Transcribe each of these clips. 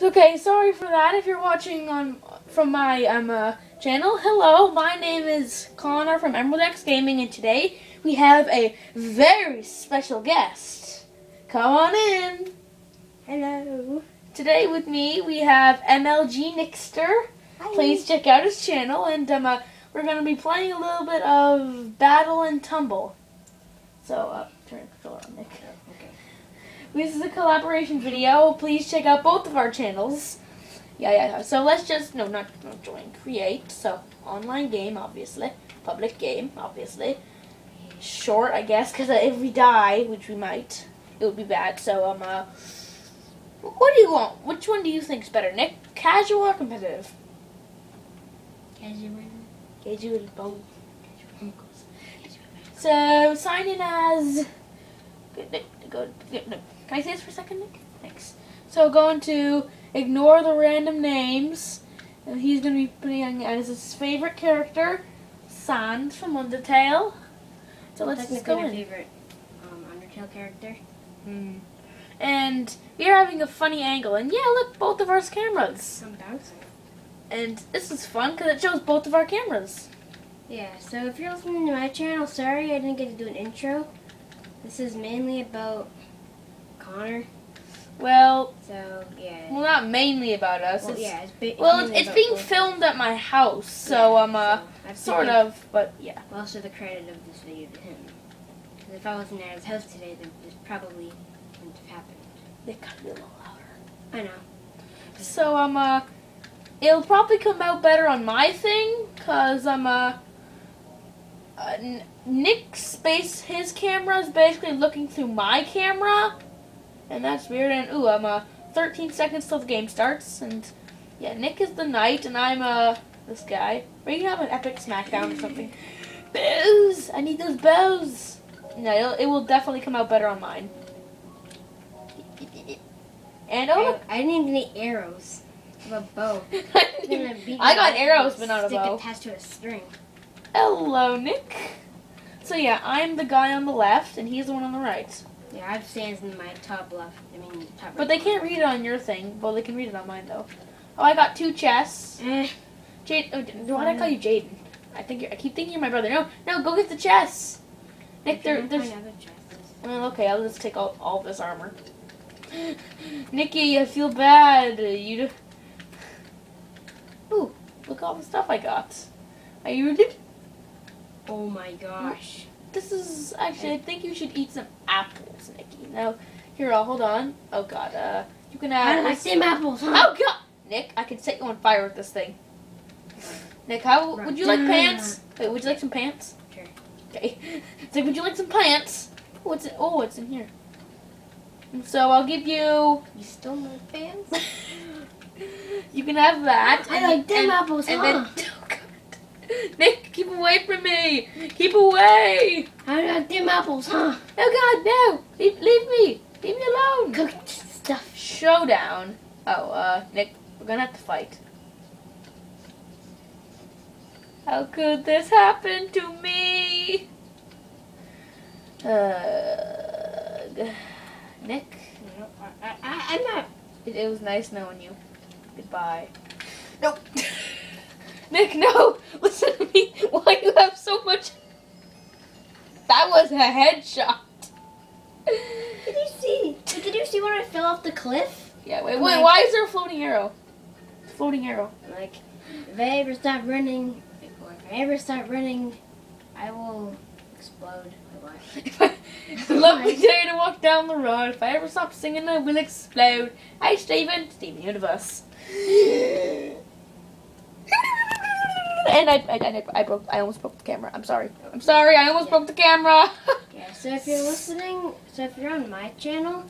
Okay, sorry for that. If you're watching on from my um uh, channel, hello. My name is Connor from Emerald X Gaming, and today we have a very special guest. Come on in. Hello. Today with me we have MLG Nickster. Hi. Please check out his channel, and um, uh, we're gonna be playing a little bit of Battle and Tumble. So, uh, turn the controller on, Nick. This is a collaboration video. Please check out both of our channels. Yeah, yeah, yeah. So let's just, no, not, not join, create. So, online game, obviously. Public game, obviously. Short, I guess, because if we die, which we might, it would be bad. So, um, uh, what do you want? Which one do you think is better, Nick? Casual or competitive? Casual. Casual, both. So, sign in as. Go. Can I say this for a second, Nick? Thanks. So, going to ignore the random names. And he's going to be putting as his favorite character, Sans from Undertale. So, let's just Technically go my in. favorite um, Undertale character. Hmm. And we are having a funny angle. And yeah, look, both of our cameras. Some bouncing. And this is fun because it shows both of our cameras. Yeah, so if you're listening to my channel, sorry I didn't get to do an intro. This is mainly about Connor. Well, So, yeah. well, not mainly about us. Well, it's, yeah, it's, Well, it's, it's being filmed at my house, so Yeah, um, uh, so sort of, but yeah. Most of the credit of this video to him. Because if I wasn't at his house today, then this probably wouldn't have happened. They gotta be a little louder. I know. So um, uh, it'll probably come out better on my thing, cause I'm um, uh, uh N- Nick's space, his camera is basically looking through my camera, and that's weird. And ooh, I'm uh, 13 seconds till the game starts, and yeah, Nick is the knight, and I'm uh, this guy. We can have an epic smackdown or something. Bows! I need those bows. No, it'll, it will definitely come out better on mine. And oh, look, I, I didn't even need arrows. I have a bow. I got arrows, but not a bow. stick attached to a string. Hello, Nick. So yeah, I'm the guy on the left, and he's the one on the right. Yeah, I have Sans in my top left. I mean, top right. But they can't read it on your thing. Well, they can read it on mine though. Oh, I got two chests. Eh, Jade, oh, why did I call you Jaden? I think you're, I keep thinking you're my brother. No, no, go get the chests. Nick, there, there's. Well, okay, I'll just take all, all this armor. Nikki, I feel bad. You. Ooh, look all the stuff I got. Are you ready? Oh my gosh. This is actually. I think you should eat some apples, Nikki. Now, here, I'll hold on. Oh God, uh, you can I have. don't like them apples, huh? Oh God, Nick, I can set you on fire with this thing. Nick, how would you like pants? Wait, would you like some pants? Sure. Okay. So, would you like some pants? What's it? Oh, it's in here. And So I'll give you. You stole my pants? You can have that. I and- like them and- apples, And huh? then, oh. Nick, keep away from me! Keep away! I like them apples, huh? Oh God, no! Leave, leave me! Leave me alone! Cooked stuff. Showdown. Oh, uh, Nick, we're gonna have to fight. How could this happen to me? Uh, Nick, No, I, I, I'm not. it, it was nice knowing you. Goodbye. Nope. Nick, no! Listen to me. Why you have so much? That was a headshot. Did you see? Did you see when I fell off the cliff? Yeah. Wait. Wait. I- Why is there a floating arrow? Floating arrow. Like, if I ever stop running, or if I ever start running, I will explode. If I, lovely day to walk down the road. If I ever stop singing, I will explode. Hi, Steven. Steven Universe. And I, I, I, I broke. I almost broke the camera. I'm sorry. I'm sorry. I almost Yeah. broke the camera. Yeah, so if you're listening, so if you're on my channel,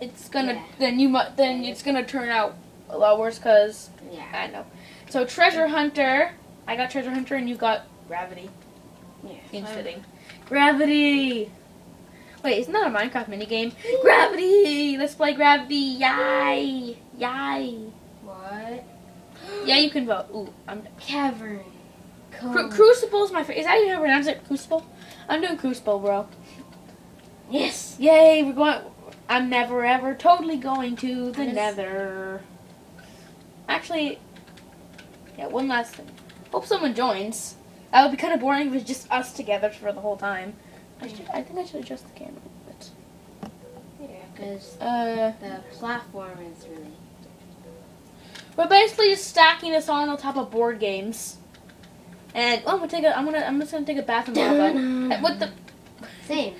it's gonna. Yeah. Then you mu- Then it's gonna turn out a lot worse. Cause yeah. I know. So treasure hunter. I got treasure hunter, and you got gravity. Yeah. Seems fitting. Gravity. Wait, isn't that a Minecraft minigame? Gravity. Let's play gravity. Yay. Yay. What? Yeah, you can vote. Ooh, I'm. Done. Cavern. Cru-. Crucible's my favorite. Is that even how you pronounce it? Crucible. I'm doing Crucible, bro. Yes. Yay, we're going. I'm never ever totally going to the. Nether. Actually, yeah, one last thing. Hope someone joins. That would be kind of boring if it was just us together for the whole time. I should. I think I should adjust the camera a little Yeah, because. Uh, the platform is really. we're basically just stacking this on on top of board games. And oh, I'm gonna take a. I'm gonna. I'm just gonna take a bath in lava. Hey, What the? Same.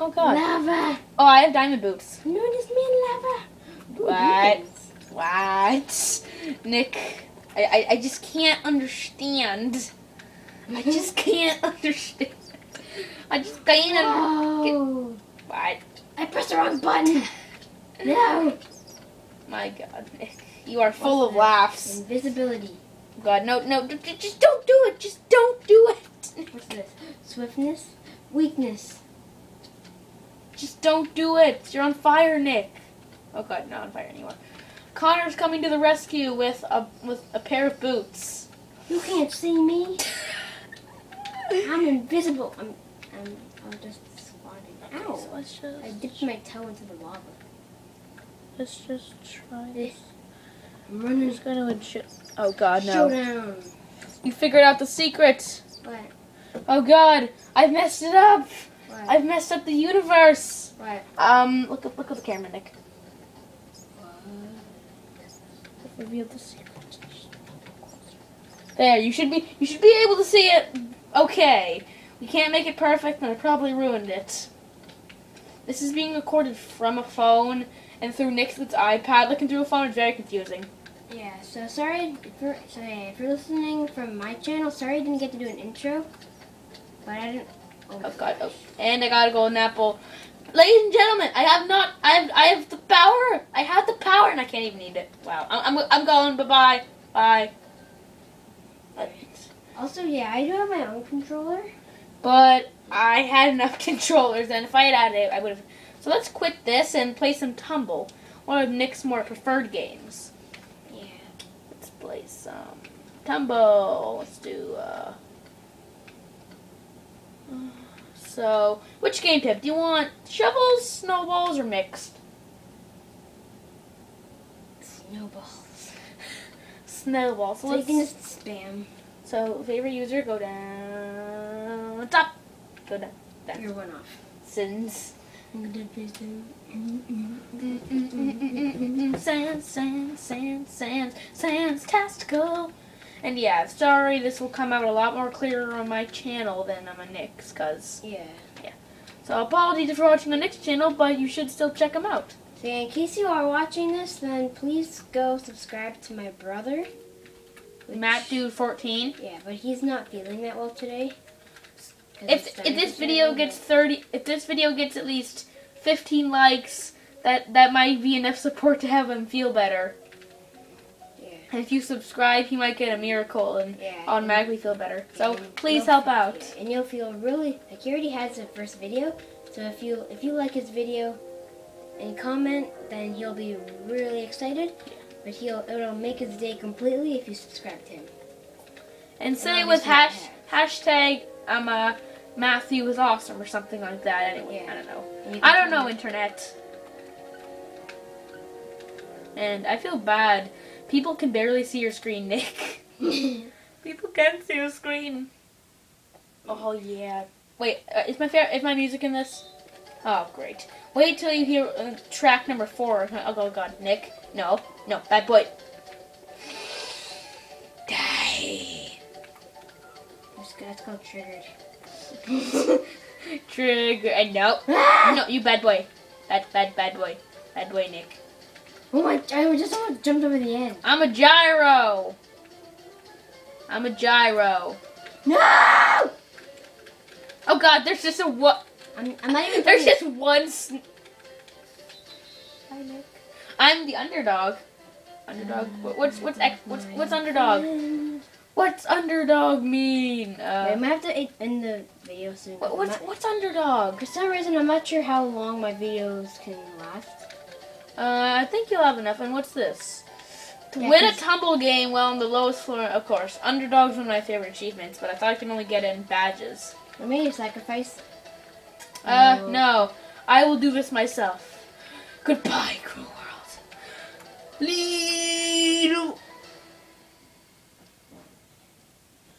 Oh god. Lava. Oh, I have diamond boots. No, this mean lava. What? What? Nick, I, I, I just can't understand. I just can't understand. I just can't. No. What? I pressed the wrong button. No. My God, Nick, you are full What's of that? laughs. Invisibility. God, no, no, just don't do it. Just don't do it. What's this? Swiftness. Weakness. Just don't do it. You're on fire, Nick. Oh God, not on fire anymore. Connor's coming to the rescue with a with a pair of boots. You can't see me. I'm invisible. I'm. I'm. I'm just squatting. Ow. so let's just I dipped my toe into the lava. let's just try this. I'm I'm running. just gonna adjust. Oh God, no! Showdown. You figured out the secret. What? Oh God, I've messed it up. What? I've messed up the universe. What? Um, look up, look at the camera, Nick. Revealed the secret. There, you should be, you should be able to see it. Okay, we can't make it perfect, and I probably ruined it. This is being recorded from a phone and through Nick's iPad. Looking through a phone is very confusing. Yeah. So sorry you're, so yeah, if you're listening from my channel. Sorry I didn't get to do an intro. But I didn't. Oh, oh God! Oh, and I gotta a golden apple. Ladies and gentlemen, I have not. I have. I have the power. I have the power, and I can't even eat it. Wow. I'm. I'm, I'm going. Bye bye. Also, yeah, I do have my own controller. but I had enough controllers, and if I had had it, I would have. So let's quit this and play some Tumble. One of Nick's more preferred games. Play some Tumble. Let's do. uh... So, which game tip? Do you want shovels, snowballs, or mixed? Snowballs. Snowballs. So, So you let's, can just spam. so favorite user, go down. Top. Go down. Down. You're one off. Sins. I'm gonna do some- Sans, sans, sans, sans, sans, tastical. And yeah, sorry, this will come out a lot more clearer on my channel than on my Nick's, cause Yeah. so apologies if you're watching the Nick's channel, but you should still check them out. So yeah, in case you are watching this, then please go subscribe to my brother. which- Matt Dude 14. Yeah, but he's not feeling that well today. If if this video gets 30, if this video gets at least 15 likes, that that might be enough support to have him feel better. Yeah. And if you subscribe, he might get a miracle and Yeah. automatically feel better. So please help out. yeah, and you'll feel really like he already has the first video. So if you if you like his video and comment, then he'll be really excited. But he'll it'll make his day completely if you subscribe to him. And say Um, with hash hashtag um uh Matthew is awesome or something like that. Anyway, Yeah. I don't know. And you can I don't know internet. And I feel bad. People can barely see your screen, Nick. People can see your screen. Oh yeah. Wait, uh, is my fair? Is my music in this? Oh great. Wait till you hear uh, track number four. Oh god, god, Nick. No, no, bad boy. Die. That's called triggered. Trigger. And no, Ah! no, you bad boy. Bad, bad, bad boy. Bad boy, Nick. Oh my! I just almost jumped over the end. I'm a gyro. I'm a gyro. No! Oh god, there's just a what? I'm, I'm not even. There's just one. Sn- Hi, Nick. I'm the underdog. Underdog. What- What's what's what's what's underdog? What's underdog mean? Wait, I Uh, might have to end- the video soon. what, what's what's underdog? For some reason, I'm not sure how long my videos can last. Uh, I think you'll have enough. And what's this? To Yeah, win a tumble game while on the lowest floor, of course. Underdog's one of my favorite achievements, but I thought I could only get in badges. I made a sacrifice. Uh, No. no. I will do this myself. Goodbye, cruel world. Little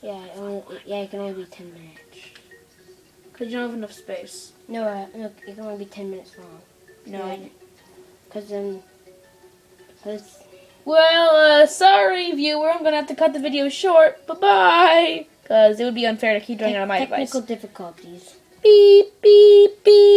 Yeah, it only, yeah, it can only be 10 minutes. Cause you don't have enough space. No, uh, no, it can only be 10 minutes long. No. Because then, cause Well, uh, sorry, viewer. I'm gonna have to cut the video short. Bye bye. Cause it would be unfair to keep doing it on my technical device. difficulties. Beep beep beep.